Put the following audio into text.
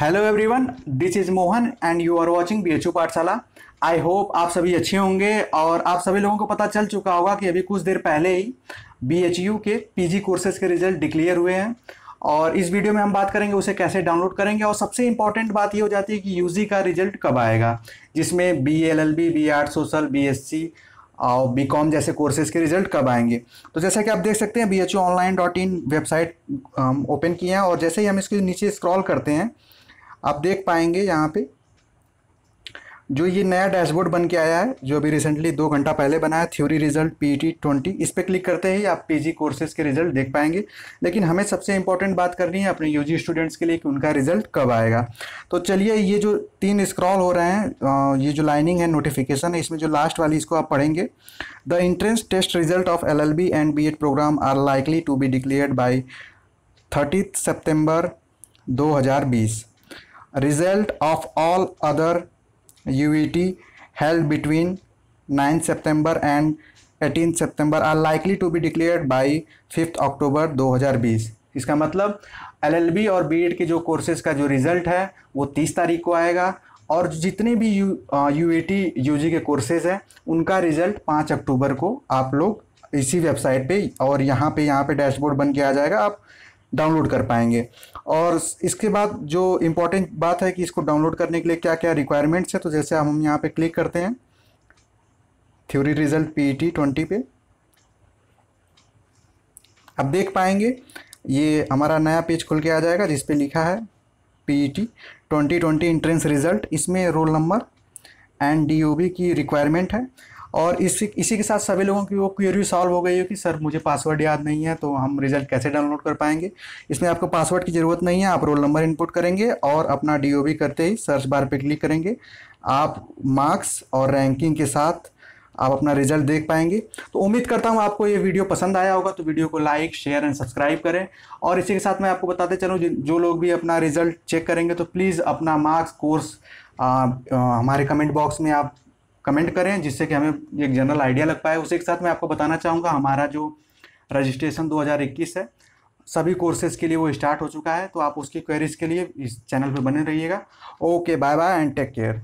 Hello everyone this is Mohan and you are watching B Pathshala I hope आप सभी अच्छे होंगे, और आप सभी लोगों को पता चल चुका होगा कि अभी कुछ देर पहले ही बीएचयू के पीजी कोर्सेज के रिज़ल्ट डिक्लेयर हुए हैं। और इस वीडियो में हम बात करेंगे उसे कैसे डाउनलोड करेंगे, और सबसे इंपॉर्टेंट बात ये हो जाती है कि यूजी का रिज़ल्ट कब आएगा, जिसमें B L L B B art social B S C और बी कॉम जैसे कोर्सेज़ के रिज़ल्ट कब आएँगे। तो जैसा कि आप देख सकते हैं B H U online dot in website open किए हैं, और जैसे ही हम इसके नीचे स्क्रॉल करते हैं आप देख पाएँगे यहाँ पे। जो ये नया डैशबोर्ड बन के आया है, जो अभी रिसेंटली दो घंटा पहले बना है theory result P T twenty इस पर क्लिक करते ही, आप पीजी कोर्सेज के रिज़ल्ट देख पाएँगे। लेकिन हमें सबसे इंपॉर्टेंट बात करनी है अपने यूजी स्टूडेंट्स के लिए कि उनका रिज़ल्ट कब आएगा। तो चलिए, ये जो तीन स्क्रॉल हो रहे हैं ये जो लाइनिंग है नोटिफिकेशन है, इसमें जो लास्ट वाली इसको आप पढ़ेंगे। The entrance test result of L L B and B Ed program are likely to be declared by thirty September दो हज़ार बीस। Result of all other UET held between 9 September and 18 September are likely to be declared by 5th October 2020 इसका मतलब LLB और BEd के जो courses का जो रिज़ल्ट है, वो 30 तारीख को आएगा। और जितने भी U U A T U G के कोर्सेज हैं, उनका रिज़ल्ट 5 अक्टूबर को आप लोग इसी वेबसाइट पे और यहाँ पे यहाँ पे डैशबोर्ड बन के आ जाएगा। आप डाउनलोड कर पाएँगे। और इसके बाद जो इम्पोर्टेंट बात है कि इसको डाउनलोड करने के लिए क्या क्या रिक्वायरमेंट्स है तो जैसे हम यहाँ पे क्लिक करते हैं। Theory result P T twenty पे। अब देख पाएँगे, ये हमारा नया पेज खुल के आ जाएगा, जिस पे लिखा है P E T twenty twenty entrance result इसमें रोल नंबर एंड डी की रिक्वायरमेंट है। और इसी इसी के साथ सभी लोगों की वो क्वेरी सॉल्व हो गई है कि, सर, मुझे पासवर्ड याद नहीं है तो हम रिज़ल्ट कैसे डाउनलोड कर पाएँगे? इसमें आपको पासवर्ड की ज़रूरत नहीं है, आप रोल नंबर इनपुट करेंगे और अपना डी करते ही सर्च बार पे क्लिक करेंगे। आप मार्क्स और रैंकिंग के साथ आप अपना रिज़ल्ट देख पाएँगे। तो उम्मीद करता हूँ आपको ये वीडियो पसंद आया होगा तो वीडियो को लाइक शेयर एंड सब्सक्राइब करें। और इसी के साथ मैं आपको बताते चलूँ जो लोग भी अपना रिज़ल्ट चेक करेंगे तो प्लीज़ अपना मार्क्स कोर्स हमारे कमेंट बॉक्स में आप कमेंट करें जिससे कि हमें एक जनरल आइडिया लग पाए। उसी के साथ मैं आपको बताना चाहूँगा, हमारा जो रजिस्ट्रेशन 2021 है, सभी कोर्सेज के लिए वो स्टार्ट हो चुका है तो आप उसकी क्वेरीज के लिए इस चैनल पर बने रहिएगा। Okay, bye bye and take care.